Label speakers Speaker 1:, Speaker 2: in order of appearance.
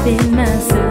Speaker 1: happiness